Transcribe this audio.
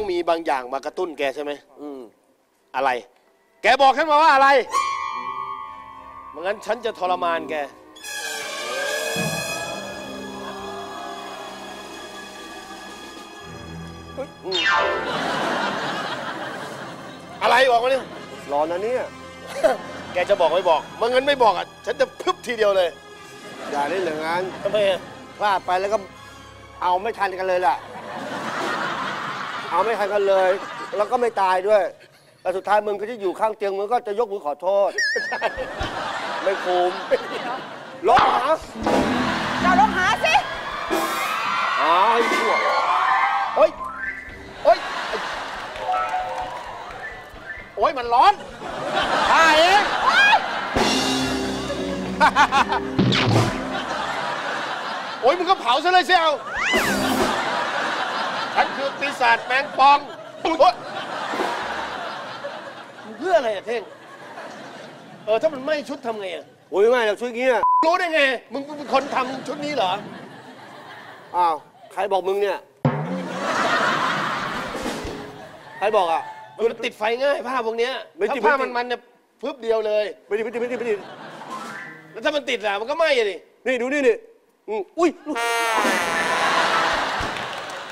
ต้องมีบางอย่างมากระตุ้นแกใช่ไหมอืมอะไร แกบอกฉันมาว่าอะไรไมันงั้นฉันจะทรมานแกอืมอะไรบอกมาเนี่ยรอนะเนี่ยแกจะบอกไม่บอกไมันงั้นไม่บอกอะ ฉันจะพึบทีเดียวเลยอย่าเล่นอย่างนั้นทำไมอะพลาดไปแล้วก็เอาไม่ทันกันเลยล่ะ เอาไม่ทันกันเลย แล้วก็ไม่ตายด้วยแล้วสุดท้ายมึงก็จะอยู่ข้างเตียงมึงก็จะยกมือขอโทษ ไม่คุ้มลบหาเราลองหาสิหาให้ชั่วโอ๊ยโอ๊ยโอ๊ยมันร้อนข้าเองโอ๊ยมึงก็เผาซะเลยเชียวฉันคือปี ศาจแมงปองโอ๊ยมึงเพื่ออะไรอะเท่ง เออถ้ามันไหม้ชุดทำไงอะโอ้ยไม่เราช่วยงี้อะรู้ได้ไง มึงเป็นคนทำชุดนี้เหรอ อ้าวใครบอกมึงเนี่ย ใครบอกอะ มันติดไฟง่ายผ้าพวกเนี้ยไม่ติถ้าดผ้าไม่ติมัดนมันเนี่ยพึบเดียวเลย ไม่ดีไม่ดีไม่ดีไม่ดีแล้วถ้ามันติดล่ะมันก็ไหม้อะดินี่ดูนี่นี่อืมอุ้ยลูก